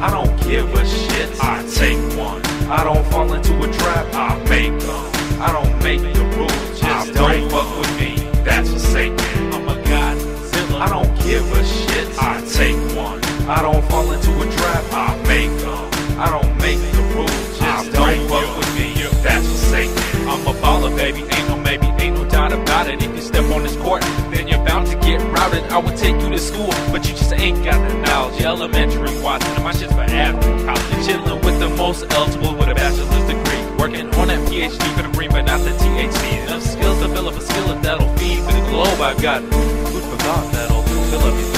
I don't give a shit. I take one. I don't fall into a trap. I make them. I don't make the rules. Just don't fuck with me. That's Satan. I'm a Godzilla. I don't give a shit. I take one. I don't fall into a trap. I make them. I don't make the rules. Just don't fuck with me. That's Satan. I'm a baller, baby. Ain't no maybe, ain't no doubt about it. If you step on this court, then you're I would take you to school, but you just ain't got the knowledge. Elementary, Watson, my shit's for average. College, chilling with the most eligible with a bachelor's degree. Working on that PhD for the green, but not the THC. Enough skills to develop a skill that'll feed for the globe. I've got food for thought that'll fill up your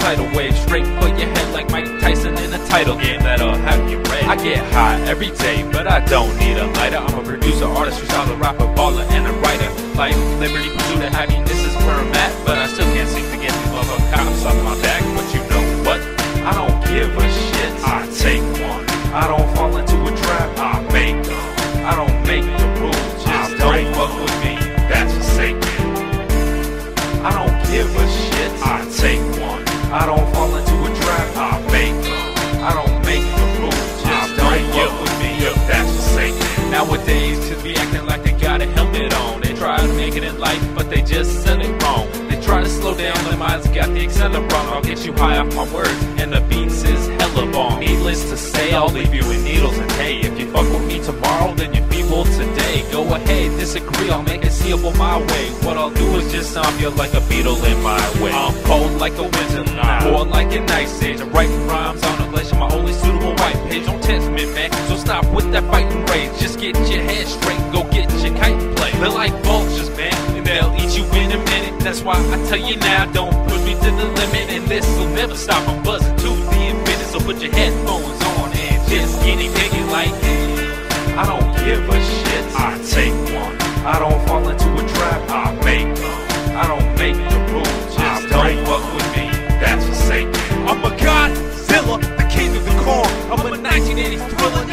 tidal wave, straight for your head like Mike Tyson in a title game that'll have you ready. I get high every day, but I don't need a lighter. I'm a producer, artist, freestyler, rapper, baller, and a writer. Life, liberty, pursuit of happiness is where I'm at, but I still can't seem to get these motherfucking cops off my back. But you know what? I don't give a shit. I take one. I don't fall into a trap. I make them. I don't make the rules. Just don't fuck with me. That's a Satan. I don't give a shit. But they just said it wrong. They try to slow down, their minds got the acceleron. I'll get you high off my words, and the beats is hella bomb. Needless to say, I'll leave you in needles and hay. If you fuck with me tomorrow, then you're feeble today. Go ahead, disagree, I'll make it seeable my way. What I'll do is just stomp you like a beetle in my way. I'm cold like a winter night, or like an ice age. I'm writing rhymes on a glacier, my only suitable white page. Don't test me, man, so stop with that fighting rage. Just get your head straight, go get your kite and play. They're like vultures, man, they'll eat you in a minute. That's why I tell you now, don't push me to the limit, and this will never stop. I'm buzzing to the infinite, so put your headphones on and just get it, like I don't give a shit. I take one. I don't fall into a trap. I make them. I don't make the rules. Just don't fuck with me. That's a Satan. I'm a Godzilla, the king of the corn. I'm a 1980s thriller,